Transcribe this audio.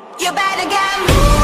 You better get moving.